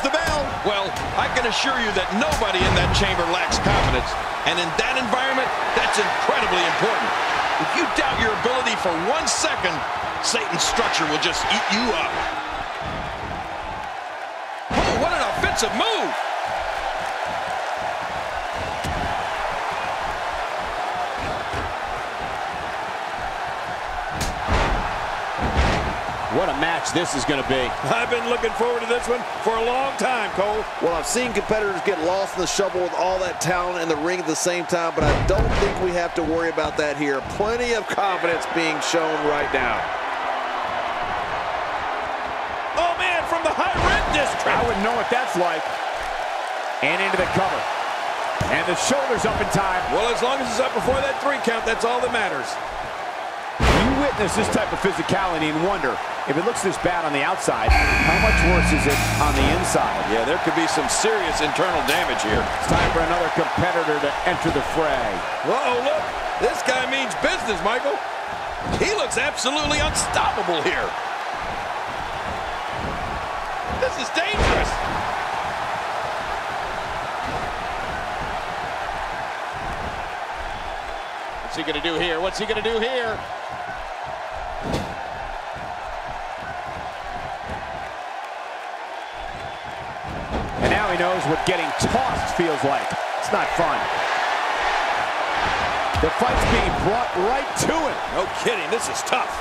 the bell. Well, I can assure you that nobody in that chamber lacks confidence. And in that environment, that's incredibly important. If you doubt your ability for one second, Satan's structure will just eat you up. Oh, what an offensive move. What a match this is going to be. I've been looking forward to this one for a long time, Cole. Well, I've seen competitors get lost in the shuffle with all that talent in the ring at the same time, but I don't think we have to worry about that here. Plenty of confidence being shown right now. Oh, man, from the high red district. I wouldn't know what that's like. And into the cover. And the shoulders up in time. Well, as long as it's up before that three count, that's all that matters. You witness this type of physicality and wonder if it looks this bad on the outside, how much worse is it on the inside? Yeah, there could be some serious internal damage here. It's time for another competitor to enter the fray. Uh-oh, look. This guy means business, Michael. He looks absolutely unstoppable here. This is dangerous. What's he going to do here? What's he going to do here? And now he knows what getting tossed feels like. It's not fun. The fight's being brought right to him. No kidding, this is tough.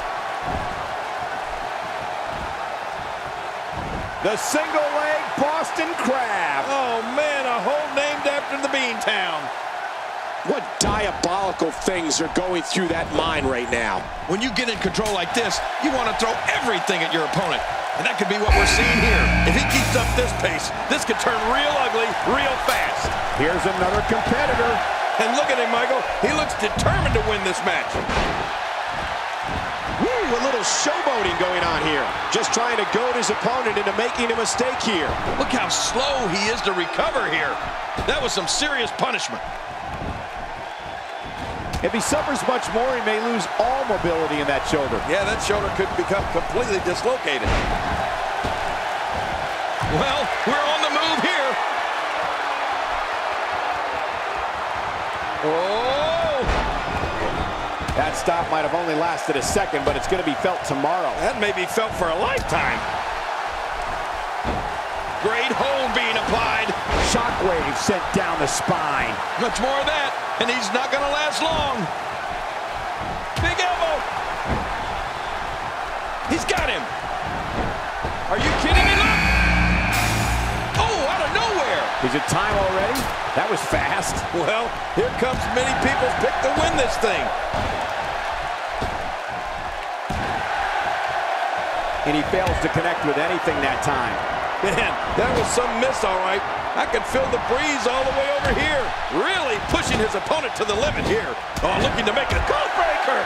The single leg Boston Crab. Oh man, a hole named after the Bean Town. What diabolical things are going through that mind right now? When you get in control like this, you want to throw everything at your opponent. And that could be what we're seeing here. If he keeps up this pace, this could turn real ugly real fast. Here's another competitor. And look at him, Michael. He looks determined to win this match. Woo, a little showboating going on here. Just trying to goad his opponent into making a mistake here. Look how slow he is to recover here. That was some serious punishment. If he suffers much more, he may lose all mobility in that shoulder. Yeah, that shoulder could become completely dislocated. Well, we're on the move here. Oh! That stop might have only lasted a second, but it's going to be felt tomorrow. That may be felt for a lifetime. Great hold being applied. Shockwave sent down the spine. Much more of that, and he's not going to last long. Big elbow. He's got him. Are you kidding me? Look. Oh, out of nowhere. Is it time already? That was fast. Well, here comes many people's pick to win this thing. And he fails to connect with anything that time. Man, that was some miss, all right. I can feel the breeze all the way over here. Really pushing his opponent to the limit here. Oh, looking to make it a code breaker.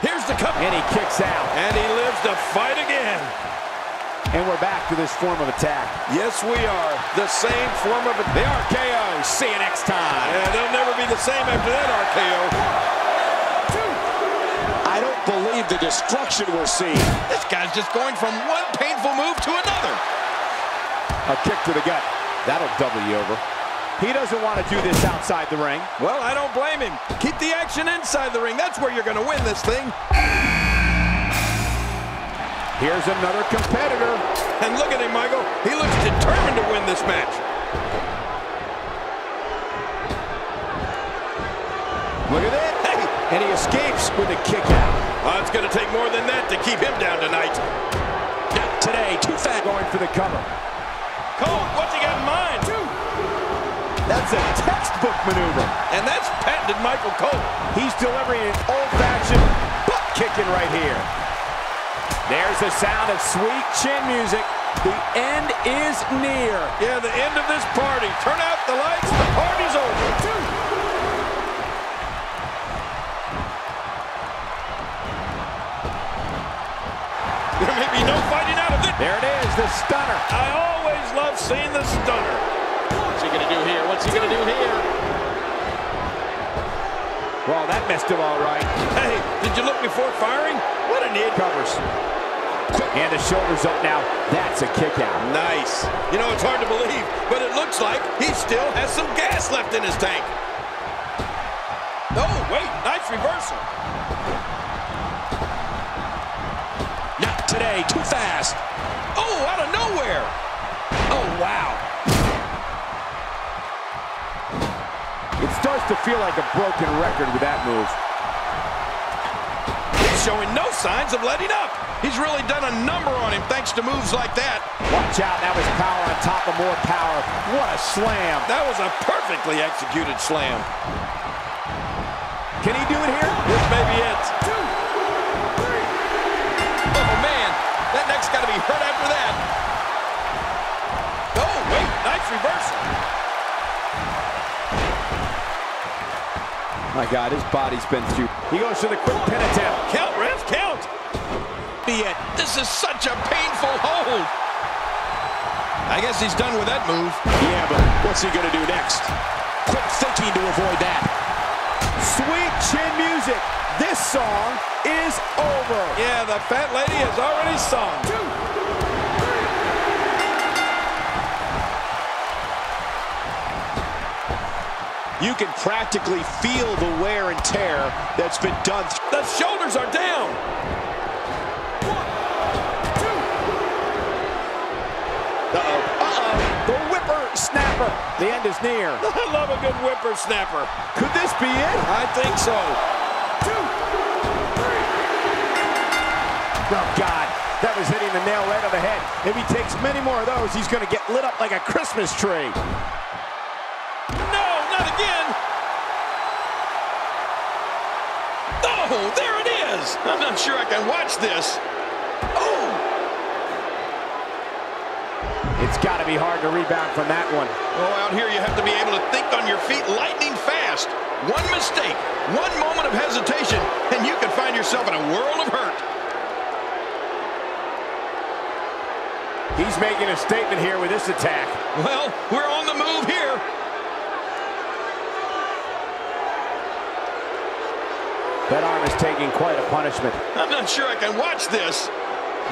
Here's the cup. And he kicks out. And he lives to fight again. And we're back to this form of attack. Yes, we are. The same form of it. The RKO. See you next time. Yeah, they'll never be the same after that RKO. The destruction we're seeing. This guy's just going from one painful move to another. A kick to the gut. That'll double you over. He doesn't want to do this outside the ring. Well, I don't blame him. Keep the action inside the ring. That's where you're going to win this thing. Here's another competitor. And look at him, Michael. He looks determined to win this match. Look at that. Hey, And he escapes with a kick out. Oh, it's going to take more than that to keep him down tonight. Not today. Too fat. Going for the cover. Cole, what's he got in mind? Two. That's a textbook maneuver. And that's patented Michael Cole. He's delivering an old-fashioned butt kicking right here. There's the sound of sweet chin music. The end is near. Yeah, the end of this party. Turn out the lights. The party's over. There may be no fighting out of it. There it is, the stunner. I always love seeing the stunner. What's he gonna do here? What's he gonna do here? Well, that messed him all right. Hey, did you look before firing? What an idiot. Covers. And the shoulders up now. That's a kick out. Nice. You know, it's hard to believe, but it looks like he still has some gas left in his tank. Oh, wait, nice reversal. Not today, too fast. Oh, out of nowhere. Oh, wow. It starts to feel like a broken record with that move. He's showing no signs of letting up. He's really done a number on him thanks to moves like that. Watch out, that was power on top of more power. What a slam. That was a perfectly executed slam. Can he do it here? This may be it. Nice reversal. My God, his body's been through. He goes for the quick pin attempt. Count, ref, count. Be it. This is such a painful hold. I guess he's done with that move. Yeah, but what's he going to do next? Quick thinking to avoid that. Sweet chin music. This song is over. Yeah, the fat lady has already sung. You can practically feel the wear and tear that's been done. The shoulders are down. Uh-oh. Uh-oh. The whipper snapper. The end is near. I love a good whippersnapper. Could this be it? I think so. Two, three. Oh, God. That was hitting the nail right on the head. If he takes many more of those, he's going to get lit up like a Christmas tree. Again. Oh, there it is. I'm not sure I can watch this. Oh, It's got to be hard to rebound from that one. Oh, out here you have to be able to think on your feet lightning fast. One mistake, one moment of hesitation, and you can find yourself in a world of hurt. He's making a statement here with this attack. Well, we're on the move here. That arm is taking quite a punishment. I'm not sure I can watch this.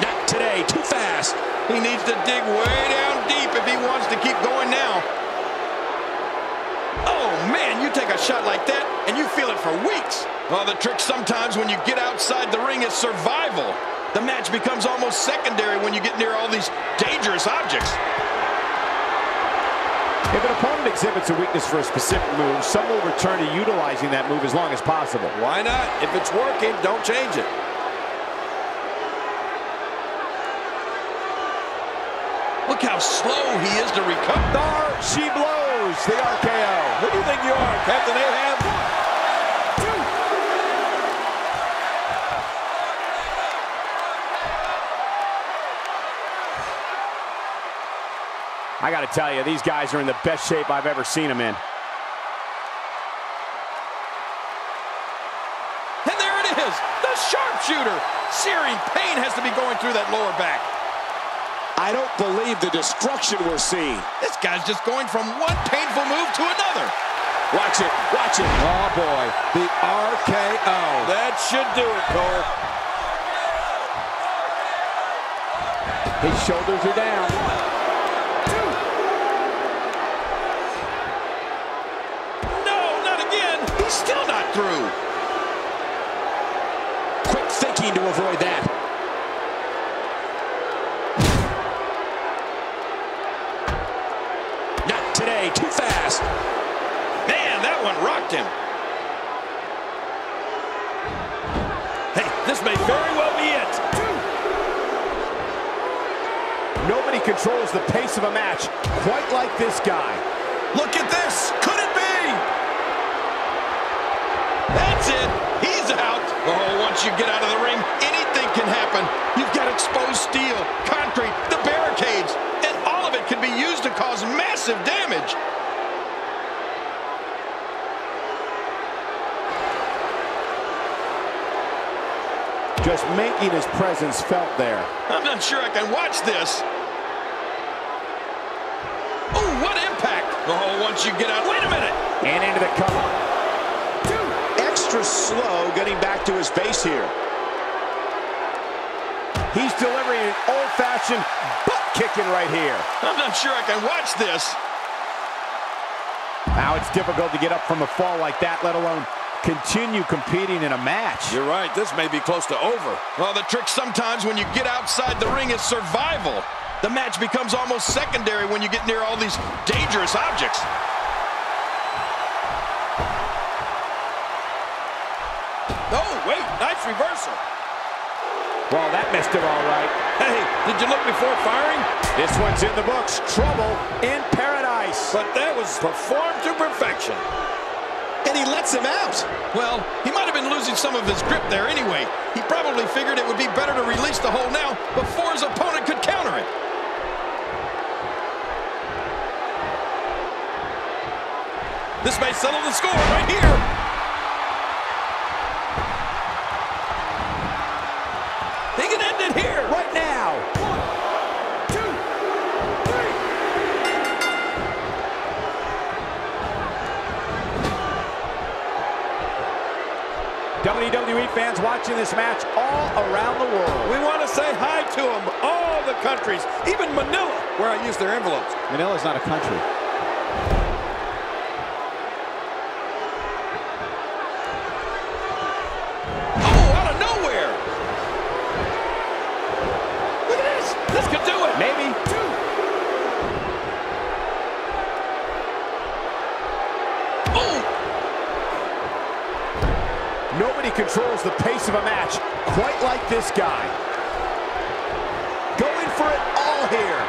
Not today, too fast. He needs to dig way down deep if he wants to keep going now. Oh, man, you take a shot like that, and you feel it for weeks. Well, the trick sometimes when you get outside the ring is survival. The match becomes almost secondary when you get near all these dangerous objects. If an opponent exhibits a weakness for a specific move, some will return to utilizing that move as long as possible. Why not? If it's working, don't change it. Look how slow he is to recover. There she blows the RKO. Who do you think you are, Captain Ahab? I got to tell you, these guys are in the best shape I've ever seen them in. And there it is, the sharpshooter. Searing pain has to be going through that lower back. I don't believe the destruction we're seeing. This guy's just going from one painful move to another. Watch it, watch it. Oh, boy. The RKO. That should do it, Cole. His shoulders are down. Still not through. Quick thinking to avoid that. Not today, too fast. Man, that one rocked him. Hey, this may very well be it. Nobody controls the pace of a match quite like this guy. Look at this. You get out of the ring, anything can happen. You've got exposed steel, concrete, the barricades, and all of it can be used to cause massive damage. Just making his presence felt there. I'm not sure I can watch this. Oh, what impact. Oh, once you get out. Wait a minute. And into the cover. Slow getting back to his base here. He's delivering an old-fashioned butt kicking right here. I'm not sure I can watch this. Now it's difficult to get up from a fall like that, let alone continue competing in a match. You're right, this may be close to over. Well, the trick sometimes when you get outside the ring is survival. The match becomes almost secondary when you get near all these dangerous objects. Oh, wait, nice reversal. Well, that missed him all right. Hey, did you look before firing? This one's in the books. Trouble in paradise. But that was performed to perfection. And he lets him out. Well, he might have been losing some of his grip there anyway. He probably figured it would be better to release the hold now before his opponent could counter it. This may settle the score right here. WWE fans watching this match all around the world. We want to say hi to them, all the countries, even Manila, where I use their envelopes. Manila's not a country. Controls the pace of a match quite like this guy. Going for it all here.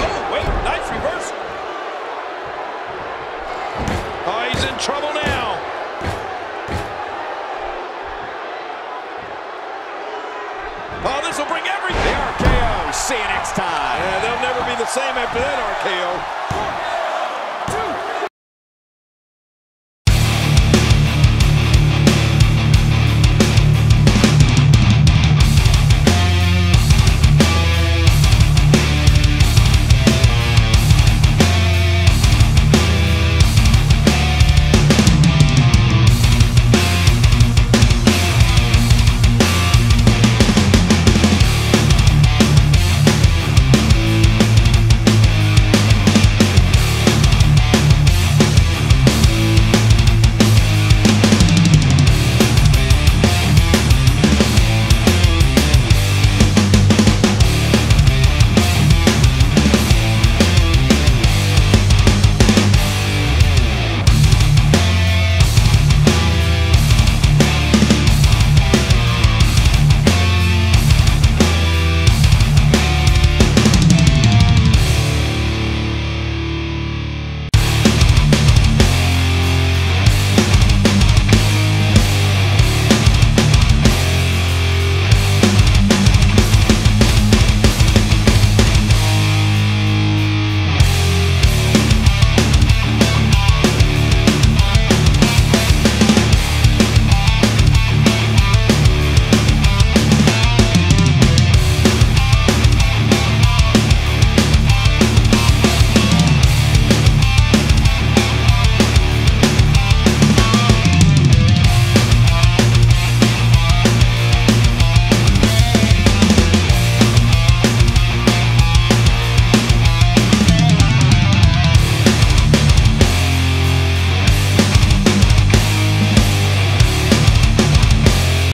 Oh, wait, nice reverse. oh, he's in trouble now. Oh, this will bring everything. The RKO. See you next time. Yeah, they'll never be the same after that RKO.